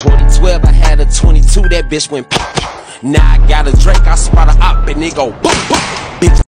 2012, I had a 22, that bitch went pop. Now I got a Drake, I spot a op and it go boom boom.